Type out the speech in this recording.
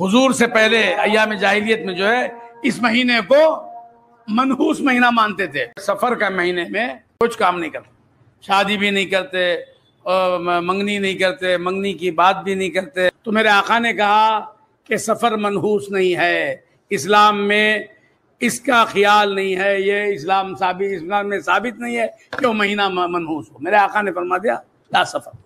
हुजूर से पहले अयाम जाहिलियत में जो है, इस महीने को मनहूस महीना मानते थे। सफ़र का महीने में कुछ काम नहीं करते। शादी भी नहीं करते मंगनी नहीं करते, मंगनी की बात भी नहीं करते। तो मेरे आका ने कहा कि सफ़र मनहूस नहीं है। इस्लाम में इसका ख्याल नहीं है, ये इस्लाम साबित इस्लाम में साबित नहीं है कि वो महीना मनहूस हो। मेरे आका ने फरमा दिया, ला सफ़र।